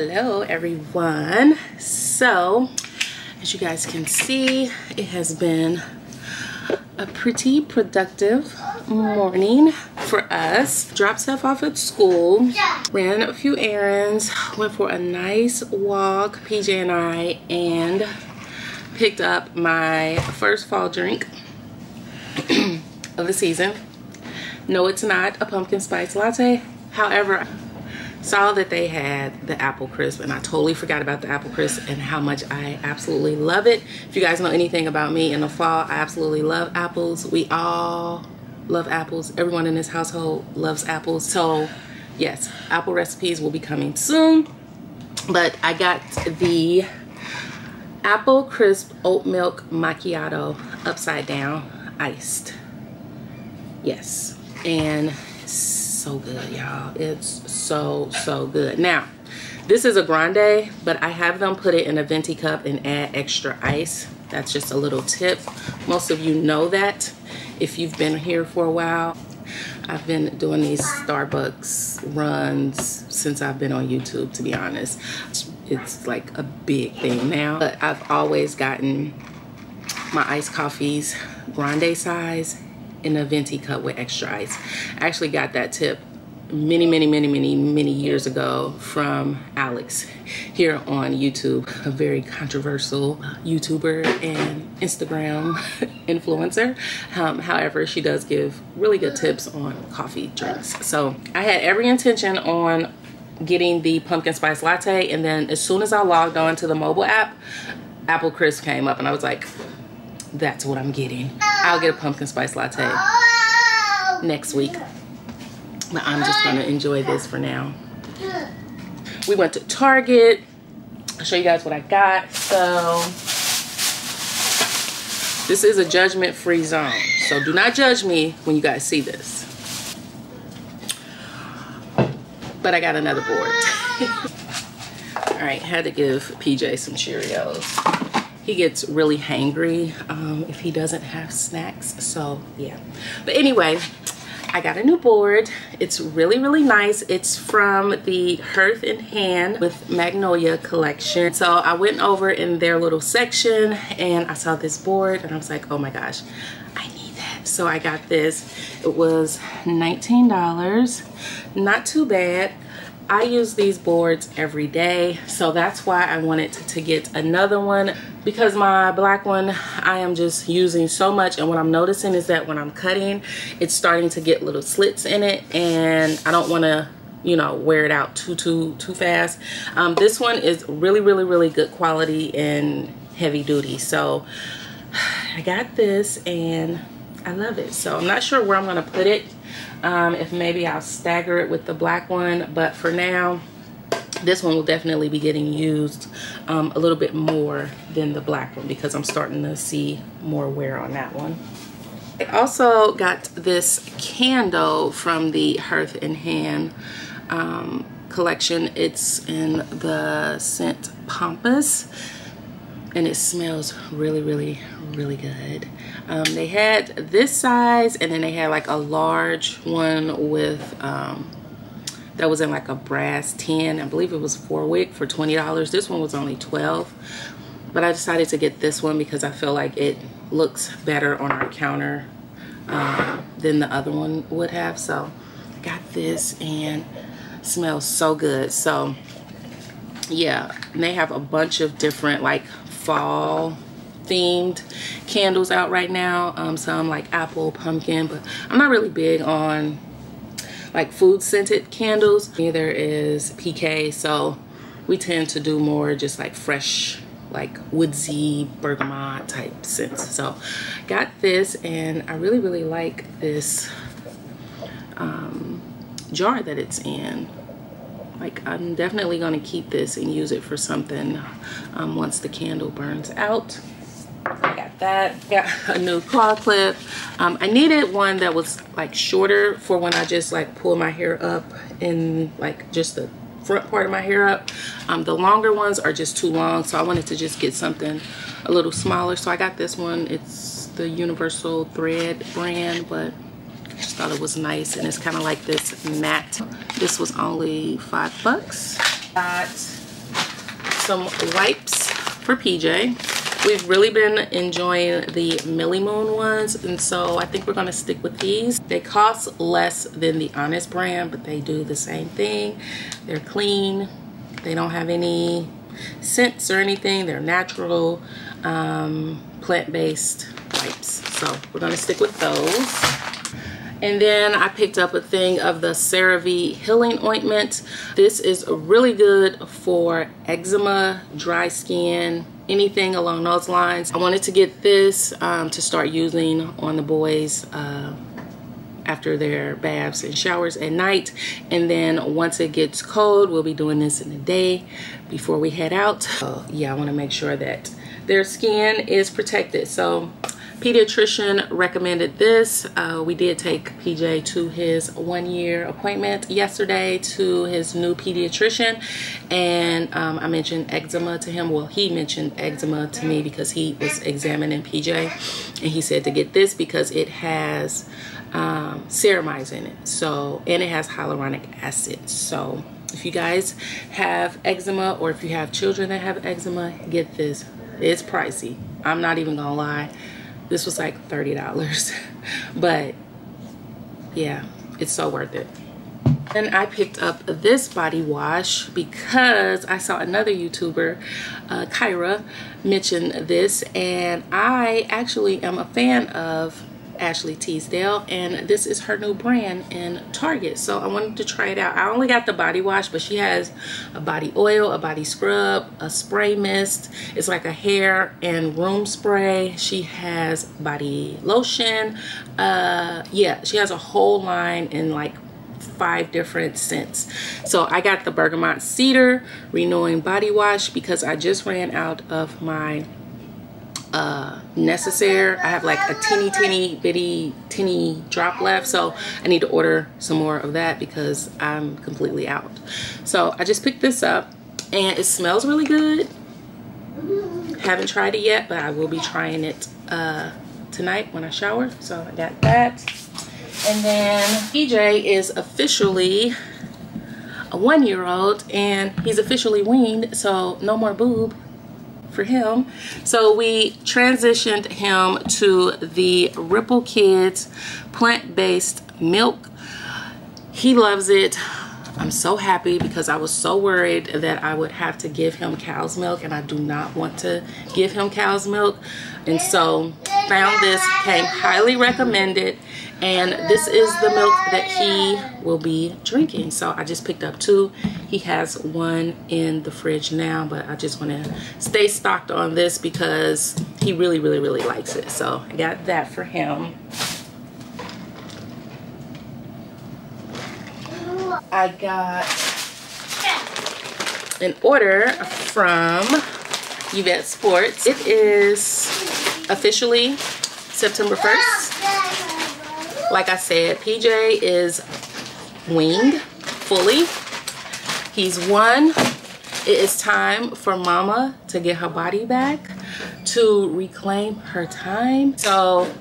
hello everyone. So as you guys can see it has been a pretty productive morning for us. Dropped stuff off at school ran a few errands went for a nice walk pj and i and picked up my first fall drink of the season. No it's not a pumpkin spice latte. However saw that they had the apple crisp and I totally forgot about the apple crisp and how much I absolutely love it. If you guys know anything about me in the fall, I absolutely love apples. We all love apples. Everyone in this household loves apples. So yes, apple recipes will be coming soon. But I got the apple crisp oat milk macchiato upside down iced. Yes. And so good, y'all. It's so, so good. Now, this is a grande, but I have them put it in a venti cup and add extra ice. That's just a little tip. Most of you know that if you've been here for a while. I've been doing these Starbucks runs since I've been on YouTube, to be honest. It's like a big thing now. But I've always gotten my iced coffees grande size in a venti cup with extra ice. I actually got that tip many, many, many, many, many years ago from Alex here on YouTube, a very controversial YouTuber and Instagram influencer. Um, however, she does give really good tips on coffee drinks. So I had every intention on getting the pumpkin spice latte and then as soon as I logged on to the mobile app, Apple Crisp came up and I was like, that's what I'm getting. I'll get a pumpkin spice latte next week. But I'm just gonna enjoy this for now. We went to Target. I'll show you guys what I got. So this is a judgment-free zone. So do not judge me when you guys see this. But I got another board. All right, had to give PJ some Cheerios he gets really hangry um, if he doesn't have snacks so yeah but anyway I got a new board. It's really, really nice. It's from the Hearth and Hand with Magnolia collection. So I went over in their little section and I saw this board and I was like, oh my gosh, I need that. So I got this. It was $19. Not too bad. I use these boards every day so that's why I wanted to, to, get another one because my black one I am just using so much and what I'm noticing is that when I'm cutting it's starting to get little slits in it and I don't want to you know wear it out too too too fast. Um, this one is really really really good quality and heavy duty so I got this and I love it so I'm not sure where I'm gonna put it um, if maybe I'll stagger it with the black one but for now this one will definitely be getting used um, a little bit more than the black one because I'm starting to see more wear on that one. I also got this candle from the Hearth and Hand um, collection. It's in the scent Pampas and it smells really, really, really good. Um, they had this size and then they had like a large one with, um, that was in like a brass tin. I believe it was four wick for $20. This one was only 12 but I decided to get this one because I feel like it looks better on our counter um, than the other one would have. So got this and smells so good. So yeah, they have a bunch of different like fall themed candles out right now. Um, some like apple, pumpkin, but I'm not really big on like food scented candles. Neither is PK, so we tend to do more just like fresh like woodsy bergamot type scents. So got this and I really, really like this um, jar that it's in like I'm definitely going to keep this and use it for something um, once the candle burns out. I got that. Got a new claw clip. Um, I needed one that was like shorter for when I just like pull my hair up in like just the front part of my hair up. Um, the longer ones are just too long so I wanted to just get something a little smaller. So I got this one. It's the universal thread brand but just thought it was nice and it's kind of like this matte this was only five bucks got some wipes for PJ. We've really been enjoying the Millie Moon ones and so I think we're to stick with these. They cost less than the Honest brand but they do the same thing. They're clean. They don't have any scents or anything. They're natural um, plant-based wipes. So we're to stick with those. And then I picked up a thing of the CeraVe Healing Ointment. This is really good for eczema, dry skin, anything along those lines. I wanted to get this um, to start using on the boys uh, after their baths and showers at night. And then once it gets cold, we'll be doing this in the day before we head out. So yeah, I wanna make sure that their skin is protected. So pediatrician recommended this. Uh, we did take PJ to his one year appointment yesterday to his new pediatrician and um, I mentioned eczema to him. Well, he mentioned eczema to me because he was examining PJ and he said to get this because it has um, ceramides in it. So, and it has hyaluronic acid. So if you guys have eczema or if you have children that have eczema, get this. It's pricey. I'm not even gonna lie. This was like $30. but yeah, it's so worth it. Then I picked up this body wash because I saw another YouTuber, uh, Kyra, mention this and I actually am a fan of Ashley Tisdale and this is her new brand in Target. So I wanted to try it out. I only got the body wash but she has a body oil a body scrub a spray mist. It's like a hair and room spray. She has body lotion. Uh yeah she has a whole line in like five different scents. So I got the Bergamot Cedar Renewing Body Wash because I just ran out of my uh, necessaire. I have like a teeny, teeny, bitty, teeny drop left. So I need to order some more of that because I'm completely out. So I just picked this up and it smells really good. Haven't tried it yet, but I will be trying it uh, tonight when I shower. So I got that. And then PJ is officially a one-year-old and he's officially weaned, so no more boob for him. So we transitioned him to the Ripple Kids plant-based milk. He loves it. I'm so happy because I was so worried that I would have to give him cow's milk and I do not want to give him cow's milk. And so found this, came highly recommended and this is the milk that he will be drinking. So i just picked up two. He has one in the fridge now but i just want to stay stocked on this because he really really really likes it. So i got that for him. I got an order from Yvette Sports. It is officially September 1st like I said, PJ is winged fully. He's one. It is time for mama to get her body back, to reclaim her time. So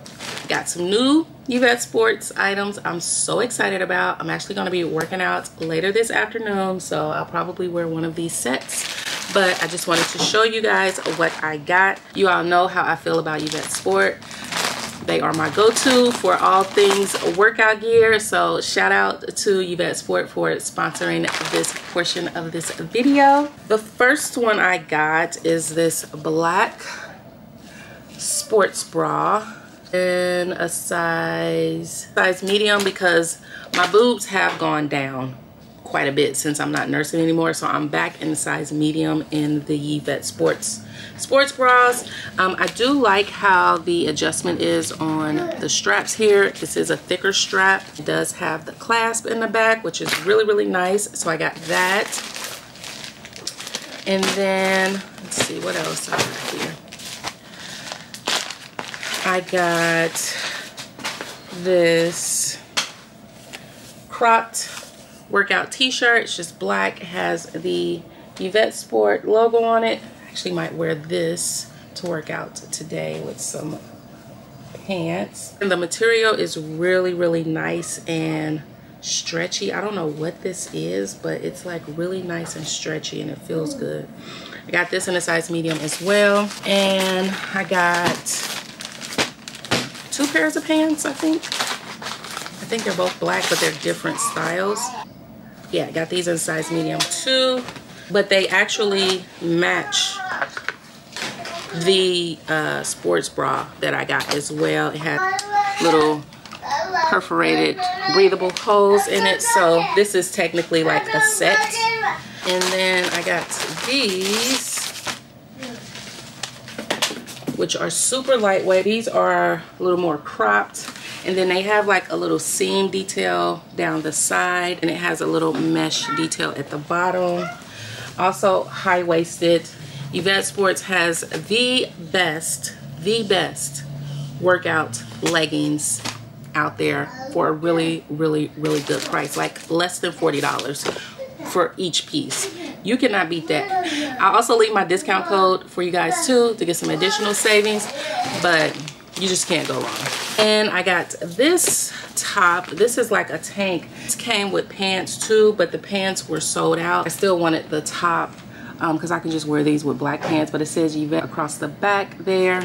got some new Yvette Sports items I'm so excited about. I'm actually gonna be working out later this afternoon, so I'll probably wear one of these sets. But I just wanted to show you guys what I got. You all know how I feel about Yvette Sport. They are my go-to for all things workout gear. So shout out to Yvette Sport for sponsoring this portion of this video. The first one I got is this black sports bra in a size size medium because my boobs have gone down quite a bit since I'm not nursing anymore. So I'm back in the size medium in the Yvette Sports sports bras. Um, I do like how the adjustment is on the straps here. This is a thicker strap. It does have the clasp in the back, which is really, really nice. So I got that. And then, let's see, what else I got here? I got this cropped workout t-shirt. It's just black. It has the Yvette Sport logo on it actually might wear this to work out today with some pants. And the material is really, really nice and stretchy. I don't know what this is, but it's like really nice and stretchy and it feels good. I got this in a size medium as well. And I got two pairs of pants, I think. I think they're both black, but they're different styles. Yeah, I got these in size medium too. But they actually match the uh, sports bra that I got as well. It had little perforated breathable holes in it. So this is technically like a set. And then I got these, which are super lightweight. These are a little more cropped. And then they have like a little seam detail down the side. And it has a little mesh detail at the bottom. Also high-waisted. Yvette Sports has the best, the best workout leggings out there for a really, really, really good price. Like less than $40 for each piece. You cannot beat that. I'll also leave my discount code for you guys too to get some additional savings, but you just can't go wrong. And I got this top. This is like a tank. This came with pants too, but the pants were sold out. I still wanted the top because um, I can just wear these with black pants, but it says Yvette across the back there.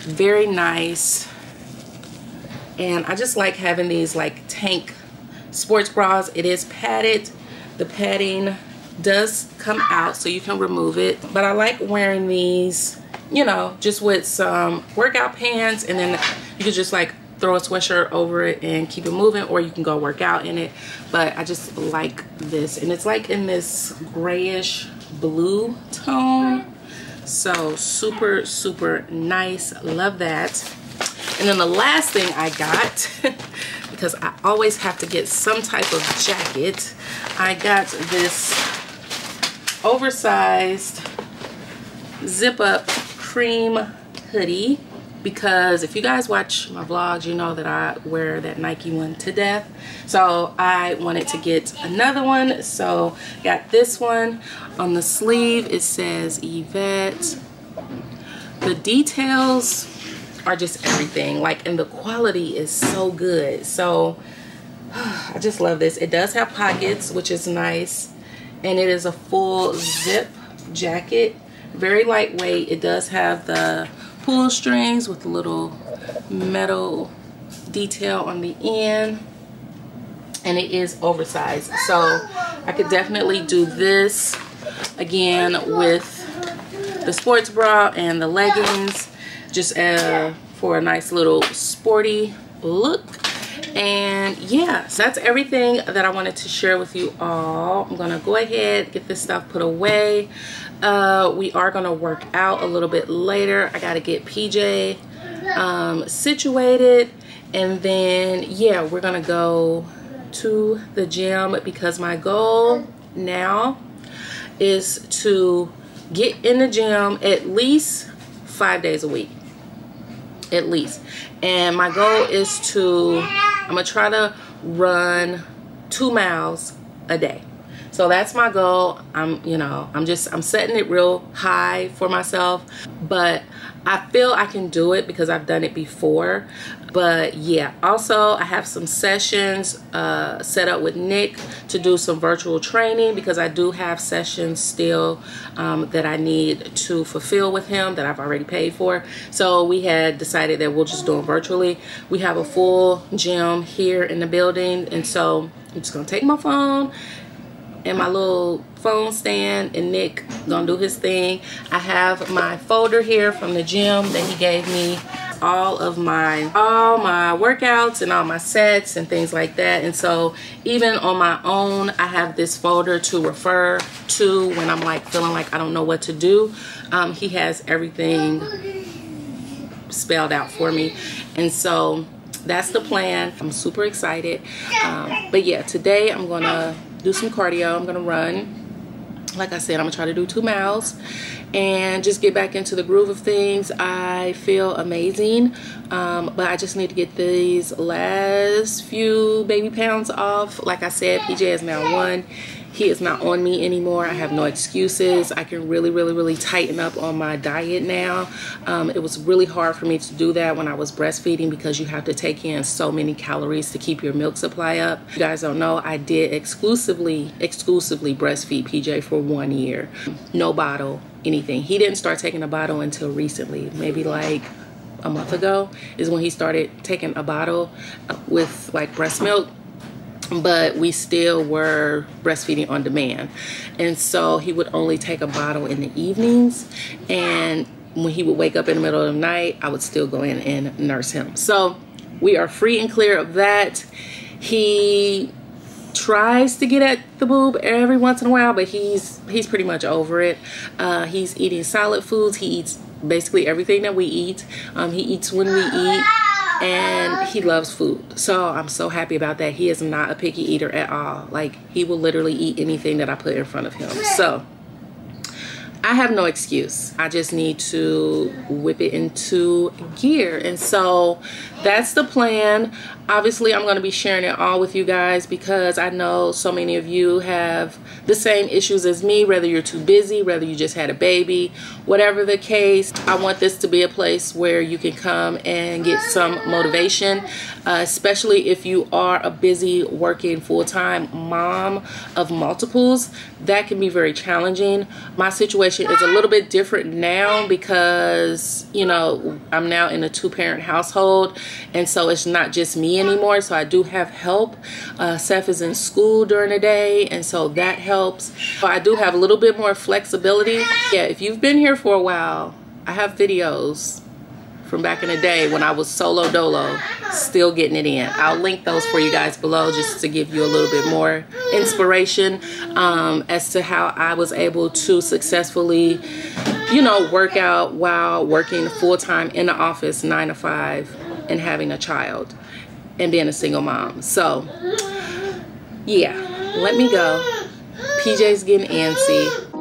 Very nice. And I just like having these like tank sports bras. It is padded. The padding does come out so you can remove it. But I like wearing these, you know, just with some workout pants and then you can just like throw a sweatshirt over it and keep it moving or you can go work out in it. But I just like this and it's like in this grayish blue tone. So super, super nice. Love that. And then the last thing I got, because I always have to get some type of jacket, I got this oversized zip up cream hoodie because if you guys watch my vlogs you know that I wear that Nike one to death. So I wanted to get another one. So got this one. On the sleeve it says Yvette. The details are just everything. Like and the quality is so good. So I just love this. It does have pockets which is nice. And it is a full zip jacket very lightweight. It does have the pull strings with a little metal detail on the end and it is oversized. So I could definitely do this again with the sports bra and the leggings just uh, for a nice little sporty look. And yeah so that's everything that I wanted to share with you all. I'm gonna go ahead get this stuff put away uh, we are gonna work out a little bit later. I gotta get PJ um, situated. And then yeah we're gonna go to the gym because my goal now is to get in the gym at least five days a week. At least. And my goal is to I'm gonna try to run two miles a day so that's my goal. I'm you know I'm just I'm setting it real high for myself. But I feel I can do it because I've done it before. But yeah also I have some sessions uh, set up with Nick to do some virtual training because I do have sessions still um, that I need to fulfill with him that I've already paid for. So we had decided that we'll just do them virtually. We have a full gym here in the building. And so I'm just gonna take my phone and my little phone stand and Nick gonna do his thing. I have my folder here from the gym that he gave me all of my all my workouts and all my sets and things like that. And so even on my own I have this folder to refer to when I'm like feeling like I don't know what to do. Um, he has everything spelled out for me. And so that's the plan. I'm super excited. Um, but yeah today I'm gonna do some cardio. I'm gonna run. Like I said, I'm gonna try to do two miles and just get back into the groove of things. I feel amazing, um, but I just need to get these last few baby pounds off. Like I said, PJ is now one he is not on me anymore. I have no excuses. I can really, really, really tighten up on my diet now. Um, it was really hard for me to do that when I was breastfeeding because you have to take in so many calories to keep your milk supply up. You guys don't know, I did exclusively, exclusively breastfeed PJ for one year. No bottle, anything. He didn't start taking a bottle until recently, maybe like a month ago is when he started taking a bottle with like breast milk but we still were breastfeeding on demand. And so he would only take a bottle in the evenings and when he would wake up in the middle of the night i would still go in and nurse him. So we are free and clear of that. He tries to get at the boob every once in a while but he's he's pretty much over it. Uh, he's eating solid foods. He eats basically everything that we eat. Um, he eats when we eat and he loves food so i'm so happy about that he is not a picky eater at all like he will literally eat anything that i put in front of him so I have no excuse. I just need to whip it into gear. And so that's the plan. Obviously, I'm going to be sharing it all with you guys because I know so many of you have the same issues as me, whether you're too busy, whether you just had a baby, whatever the case. I want this to be a place where you can come and get some motivation, uh, especially if you are a busy working full-time mom of multiples. That can be very challenging. My situation is a little bit different now because, you know, I'm now in a two-parent household and so it's not just me anymore. So I do have help. Uh, Seth is in school during the day and so that helps. So I do have a little bit more flexibility. Yeah, if you've been here for a while, I have videos from back in the day when I was solo dolo, still getting it in. I'll link those for you guys below just to give you a little bit more inspiration um, as to how I was able to successfully, you know, work out while working full time in the office, nine to five, and having a child and being a single mom. So, yeah, let me go. PJ's getting antsy.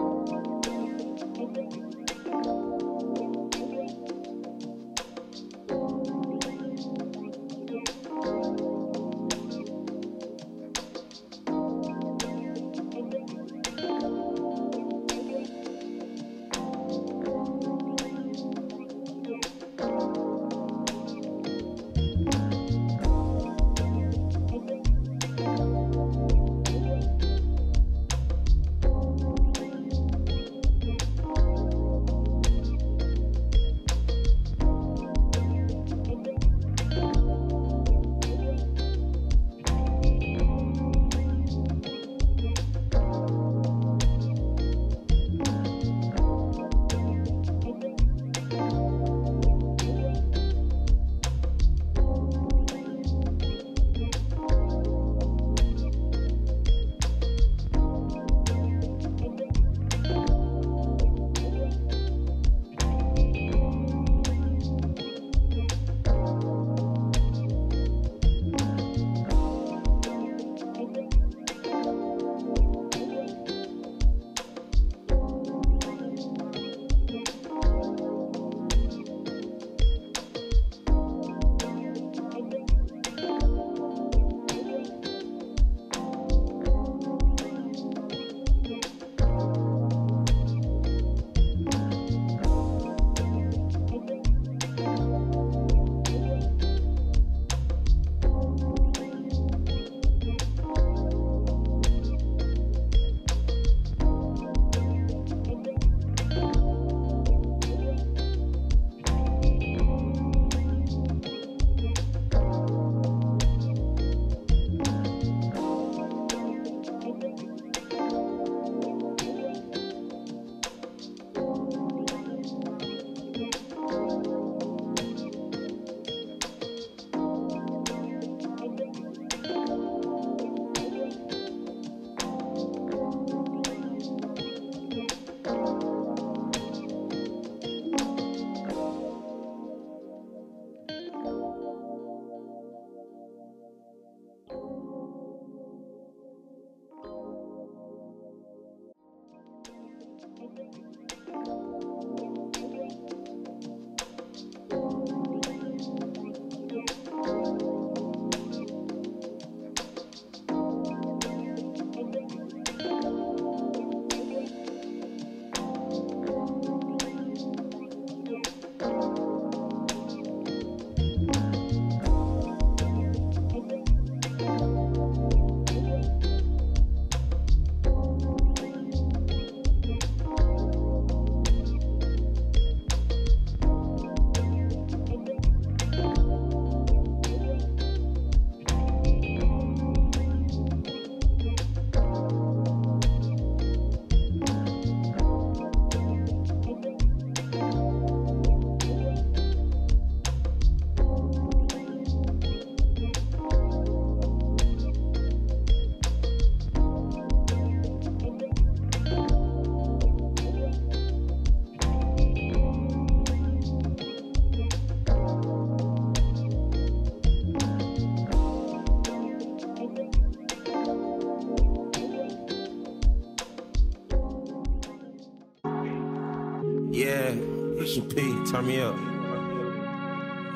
Turn me up.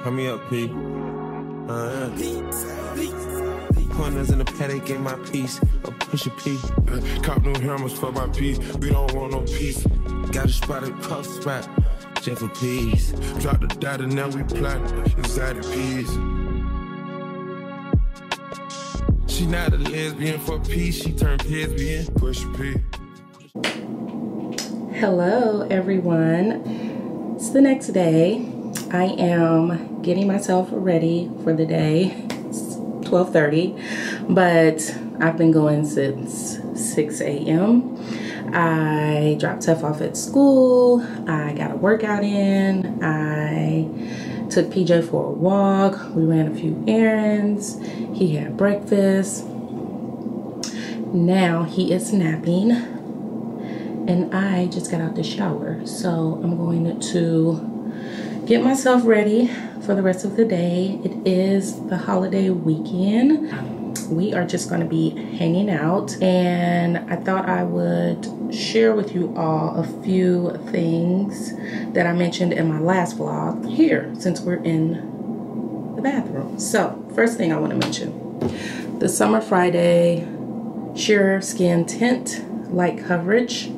Turn me up, P. Uh, Pointers in the paddock, ain't my piece. A Pusha P. Cop new hammers for my piece. We don't want no peace. Got a spotted puff spot. Jeff for peace. Drop the data, now we plot inside the peas. She not a lesbian for peace, she turned lesbian. Pusha P. Hello, everyone. It's the next day. I am getting myself ready for the day. It's 12:30, but I've been going since 6 a.m. I dropped Tef off at school. I got a workout in. I took PJ for a walk. We ran a few errands. He had breakfast. Now he is napping and I just got out the shower. So I'm going to get myself ready for the rest of the day. It is the holiday weekend. We are just going to be hanging out, and I thought I would share with you all a few things that I mentioned in my last vlog here since we're in the bathroom. So, first thing I want to mention the Summer Friday Sheer Skin Tint Light Coverage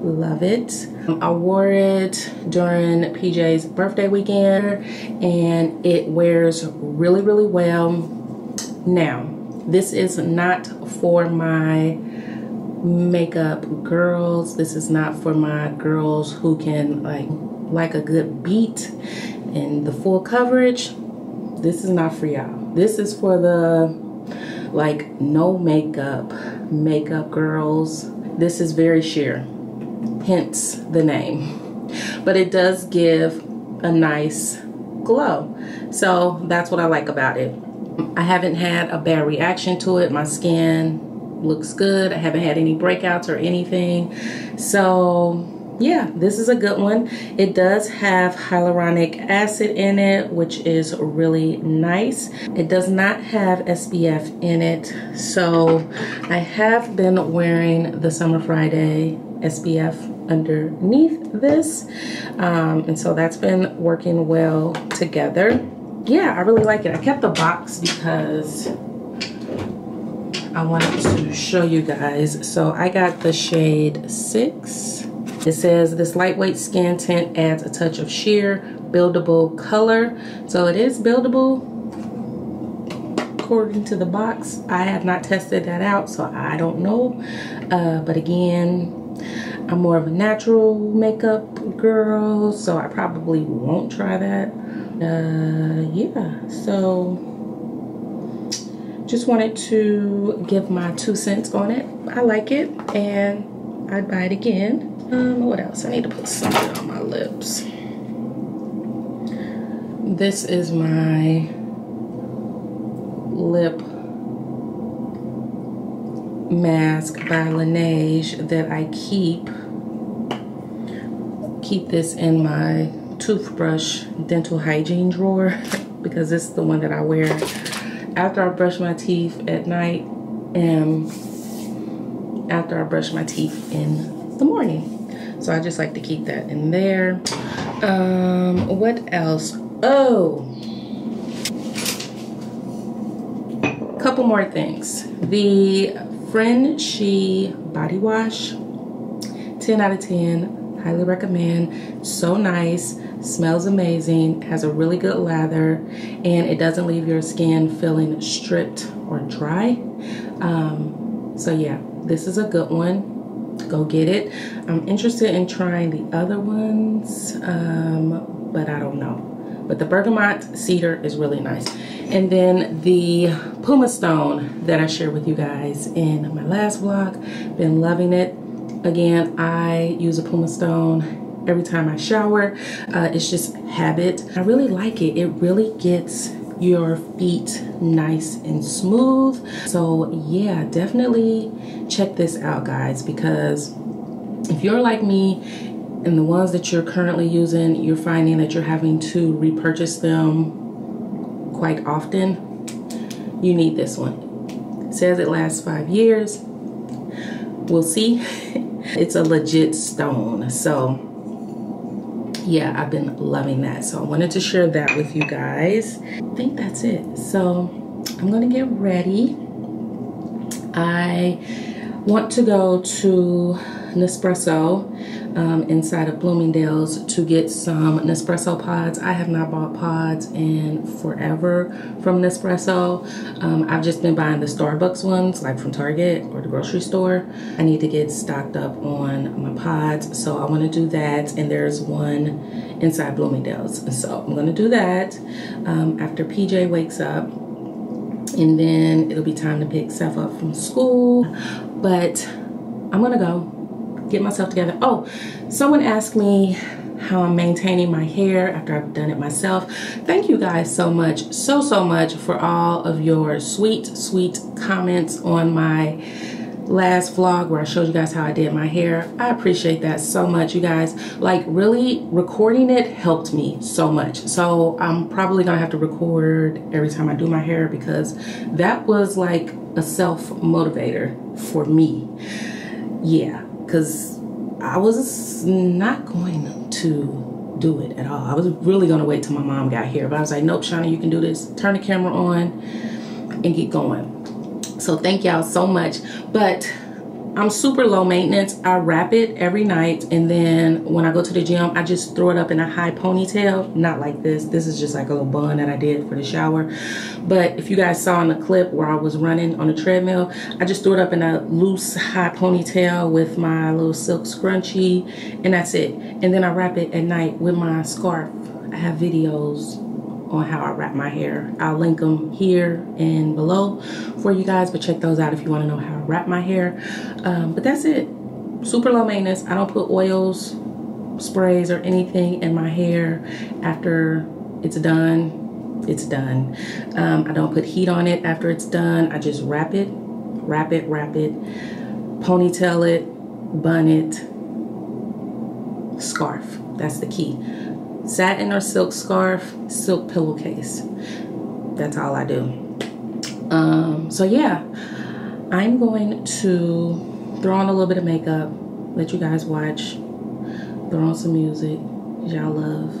love it. I wore it during pj's birthday weekend and it wears really really well. Now this is not for my makeup girls. This is not for my girls who can like like a good beat and the full coverage. This is not for y'all. This is for the like no makeup makeup girls. This is very sheer hence the name. But it does give a nice glow. So that's what I like about it. I haven't had a bad reaction to it. My skin looks good. I haven't had any breakouts or anything. So yeah, this is a good one. It does have hyaluronic acid in it, which is really nice. It does not have SPF in it. So I have been wearing the Summer Friday SPF underneath this. Um, and so that's been working well together. Yeah, I really like it. I kept the box because I wanted to show you guys. So I got the shade 6. It says this lightweight skin tint adds a touch of sheer buildable color. So it is buildable according to the box. I have not tested that out, so I don't know. Uh, but again, I'm more of a natural makeup girl, so I probably won't try that. Uh, yeah, so just wanted to give my two cents on it. I like it, and I'd buy it again. Um, what else? I need to put something on my lips. This is my lip mask by Laneige that I keep keep this in my toothbrush dental hygiene drawer because this is the one that I wear after I brush my teeth at night and after I brush my teeth in the morning. So I just like to keep that in there. Um, what else? Oh, couple more things. The Frenshe body wash, 10 out of 10, highly recommend. So nice, smells amazing, has a really good lather, and it doesn't leave your skin feeling stripped or dry. Um, so yeah, this is a good one go get it. I'm interested in trying the other ones, um, but I don't know. But the bergamot cedar is really nice. And then the pumice stone that I shared with you guys in my last vlog. Been loving it. Again, I use a pumice stone every time I shower. Uh, it's just habit. I really like it. It really gets your feet nice and smooth. So yeah, definitely check this out guys because if you're like me and the ones that you're currently using, you're finding that you're having to repurchase them quite often, you need this one. It says it lasts five years. We'll see. it's a legit stone. So yeah, I've been loving that. So I wanted to share that with you guys. I think that's it. So I'm gonna get ready. I want to go to Nespresso um, inside of Bloomingdale's to get some Nespresso pods. I have not bought pods in forever from Nespresso. Um, I've just been buying the Starbucks ones like from Target or the grocery store. I need to get stocked up on my pods so I want to do that and there's one inside Bloomingdale's. So I'm going to do that um, after PJ wakes up and then it'll be time to pick Seth up from school. But I'm gonna go get myself together. Oh, someone asked me how I'm maintaining my hair after I've done it myself. Thank you guys so much, so, so much for all of your sweet, sweet comments on my last vlog where I showed you guys how I did my hair. I appreciate that so much, you guys. Like, really, recording it helped me so much. So I'm probably gonna have to record every time I do my hair because that was like a self-motivator for me. Yeah, because I was not going to do it at all. I was really gonna wait till my mom got here, but I was like, nope, Shanna, you can do this. Turn the camera on and get going. So thank y'all so much. But I'm super low maintenance. I wrap it every night and then when I go to the gym, I just throw it up in a high ponytail. Not like this. This is just like a little bun that I did for the shower. But if you guys saw in the clip where I was running on the treadmill, I just threw it up in a loose high ponytail with my little silk scrunchie and that's it. And then I wrap it at night with my scarf. I have videos on how I wrap my hair. I'll link them here and below for you guys, but check those out if you want to know how I wrap my hair. Um, but that's it. Super low maintenance. I don't put oils, sprays, or anything in my hair after it's done. It's done. Um, I don't put heat on it after it's done. I just wrap it, wrap it, wrap it, ponytail it, bun it, scarf. That's the key satin or silk scarf, silk pillowcase. That's all I do. Um, so yeah, I'm going to throw on a little bit of makeup, let you guys watch, throw on some music. Y'all love,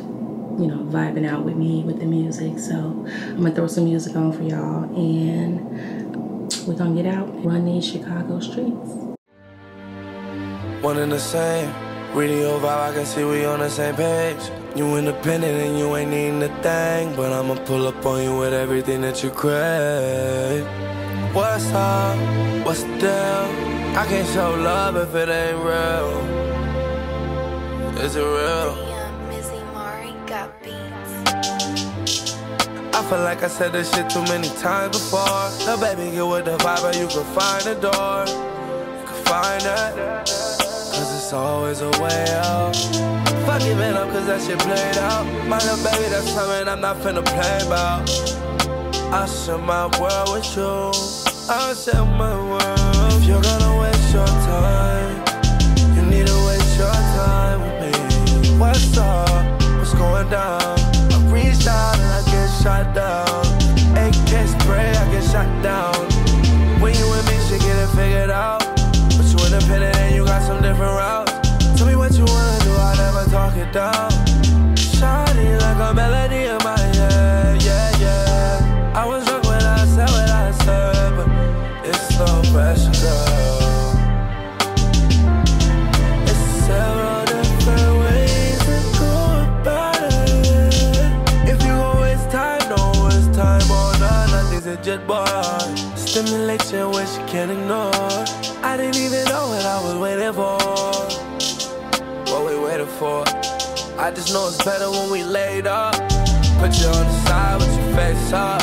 you know, vibing out with me with the music. So I'm gonna throw some music on for y'all and we're gonna get out, run these Chicago streets. One and the same. Your vibe, I can see we on the same page. You independent and you ain't needing a thing. But I'ma pull up on you with everything that you crave. What's up? What's the deal? I can't show love if it ain't real. Is it real? I feel like I said this shit too many times before. Now, baby, get with the vibe, or you can find a door. You can find it. It's always a way out. Fuck giving up cause that shit played out. My little baby, that's something I'm not finna play about. I share my world with you. I share my world. If you're I just know it's better when we laid up. Put you on the side with your face up.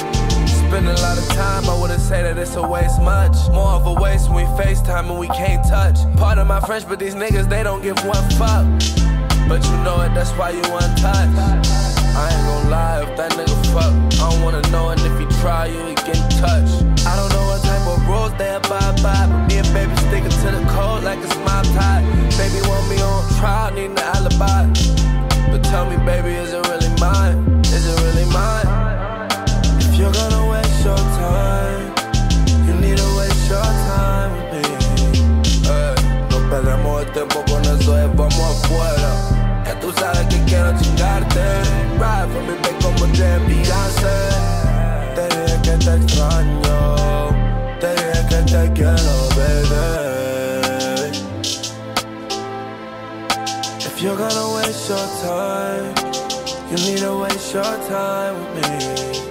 Spend a lot of time, I wouldn't say that it's a waste much. More of a waste when we FaceTime and we can't touch. Part of my French, but these niggas, they don't give one fuck. But you know it, that's why you untouched. I ain't gon' lie, if that nigga fuck, I don't wanna know, and if he try, you would get touched. I don't know what type of rules they abide by, but me and baby sticking to the code like it's my tie. Baby want me on trial, need an alibi. But tell me, baby, is it really mine? Is it really mine? If you're gonna waste your time, you need to waste your time with me. Eh, no perdemos el tiempo con eso, es vamos afuera. Ya tú sabes que quiero quiero chingarte. Ride for me, ven como te Beyoncé. Te dije que te extraño. You're gonna waste your time, you need to waste your time with me.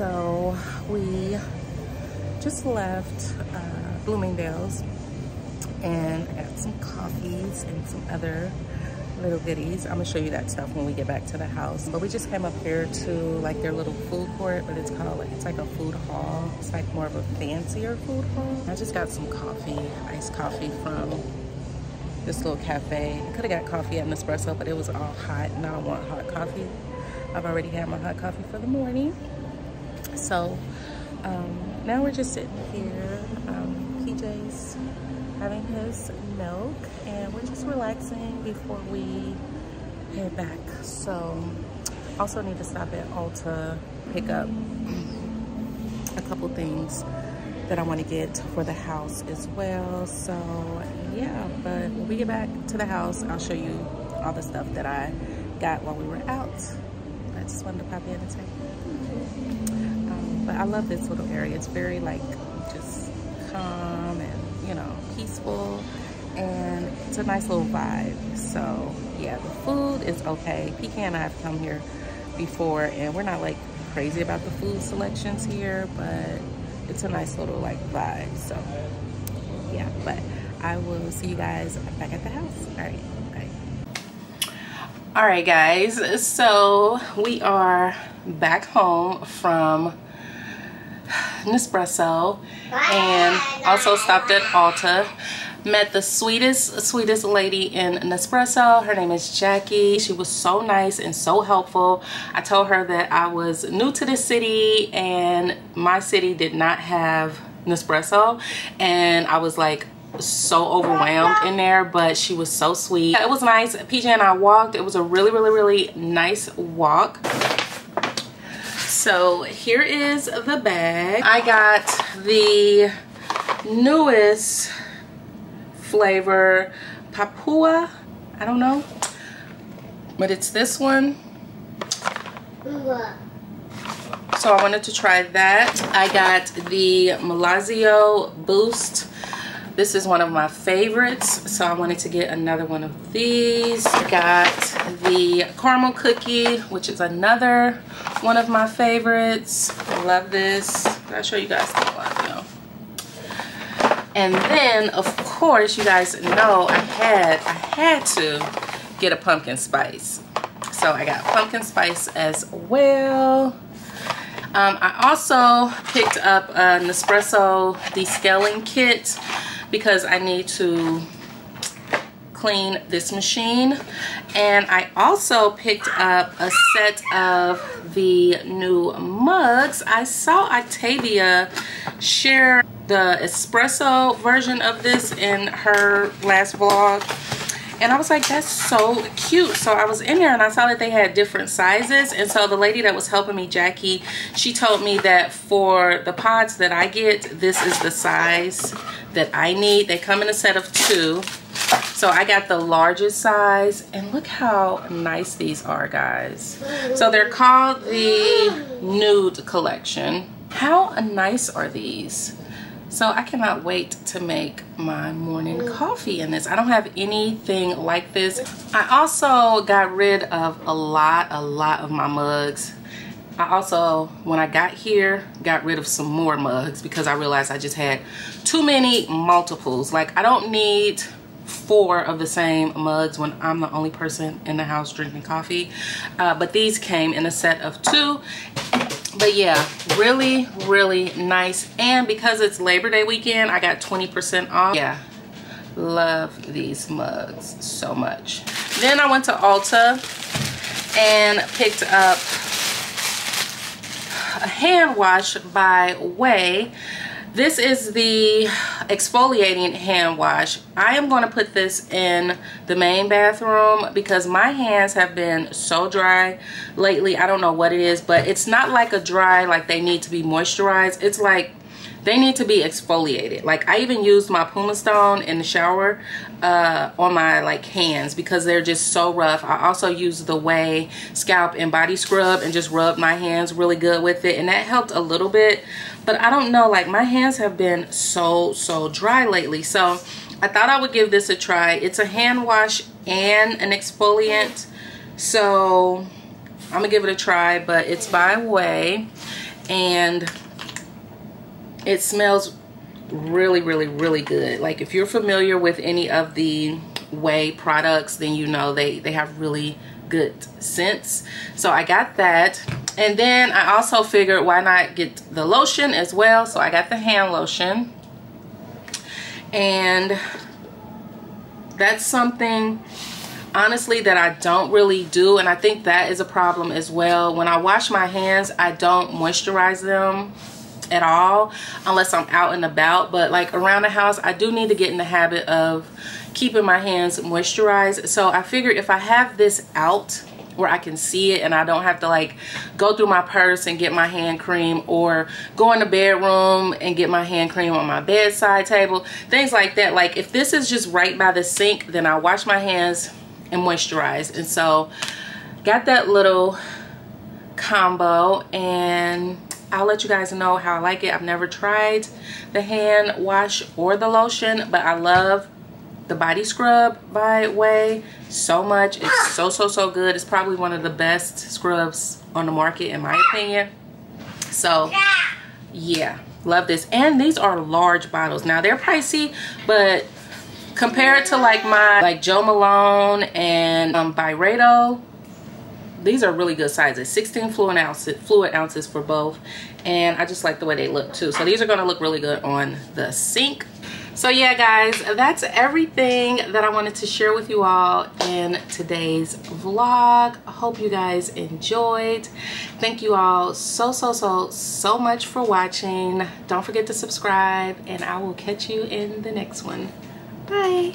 So we just left uh, Bloomingdale's and got some coffees and some other little goodies. I'm gonna show you that stuff when we get back to the house. But we just came up here to like their little food court, but it's called like, it's like a food hall. It's like more of a fancier food hall. I just got some coffee, iced coffee from this little cafe. I could have got coffee at Nespresso, but it was all hot and I don't want hot coffee. I've already had my hot coffee for the morning. So um, now we're just sitting here. Um, PJ's having his milk and we're just relaxing before we head back. So also need to stop at Ulta, pick up a couple things that I want to get for the house as well. So yeah, but when we get back to the house, I'll show you all the stuff that I got while we were out. I just wanted to pop in and say but I love this little area. It's very like just calm and you know peaceful, and it's a nice little vibe. So yeah, the food is okay. PK and I have come here before, and we're not like crazy about the food selections here, but it's a nice little like vibe. So yeah, but I will see you guys back at the house. All right. All right, guys. So we are back home from Nespresso and also stopped at Ulta. Met the sweetest, sweetest lady in Nespresso. Her name is Jackie. She was so nice and so helpful. I told her that I was new to the city and my city did not have Nespresso. And I was like, so overwhelmed in there but she was so sweet it was nice pj and i walked it was a really really really nice walk so here is the bag. I got the newest flavor, Papua. I don't know, but it's this one. So I wanted to try that. I got the Melozio Boost this is one of my favorites, so I wanted to get another one of these. Got the caramel cookie, which is another one of my favorites. Love this. I'll show you guys the one, And then, of course, you guys know I had I had to get a pumpkin spice. So I got pumpkin spice as well. Um, I also picked up an Nespresso descaling kit because I need to clean this machine. And I also picked up a set of the new mugs. I saw Octavia share the espresso version of this in her last vlog and I was like that's so cute so I was in there and I saw that they had different sizes and so the lady that was helping me Jackie she told me that for the pods that I get this is the size that I need they come in a set of two so I got the largest size and look how nice these are guys so they're called the nude collection how nice are these so I cannot wait to make my morning coffee in this. I don't have anything like this. I also got rid of a lot, a lot of my mugs. I also, when I got here, got rid of some more mugs because I realized I just had too many multiples. Like I don't need four of the same mugs when I'm the only person in the house drinking coffee. Uh, but these came in a set of two but yeah really really nice and because it's labor day weekend i got 20 percent off yeah love these mugs so much then i went to ulta and picked up hand wash by Ouai. this is the exfoliating hand wash. I am going to put this in the main bathroom because my hands have been so dry lately. I don't know what it is, but it's not like a dry like they need to be moisturized. It's like they need to be exfoliated. Like i even used my pumice stone in the shower uh, on my like hands because they're just so rough. I also used the Ouai scalp and body scrub and just rubbed my hands really good with it and that helped a little bit but i don't know. Like my hands have been so so dry lately so i thought i would give this a try. It's a hand wash and an exfoliant so i'm gonna give it a try but it's by Ouai and it smells really really really good. Like if you're familiar with any of the Ouai products then you know they they have really good scents. So I got that. And then I also figured why not get the lotion as well. So I got the hand lotion. And that's something honestly that I don't really do. And I think that is a problem as well. When I wash my hands I don't moisturize them at all unless I'm out and about. But like around the house I do need to get in the habit of keeping my hands moisturized. So I figured if I have this out where I can see it and I don't have to like go through my purse and get my hand cream or go in the bedroom and get my hand cream on my bedside table things like that. Like if this is just right by the sink then I wash my hands and moisturize. And so got that little combo and I'll let you guys know how I like it. I've never tried the hand wash or the lotion, but I love the body scrub by Ouai so much. It's so, so, so good. It's probably one of the best scrubs on the market in my opinion. So, yeah, love this. And these are large bottles. Now, they're pricey, but compared to like my like Jo Malone and um, Byredo, these are really good sizes 16 fluid ounces fluid ounces for both and i just like the way they look too. So these are going to look really good on the sink. So yeah guys that's everything that i wanted to share with you all in today's vlog. Hope you guys enjoyed. Thank you all so so so so much for watching. Don't forget to subscribe and i will catch you in the next one. Bye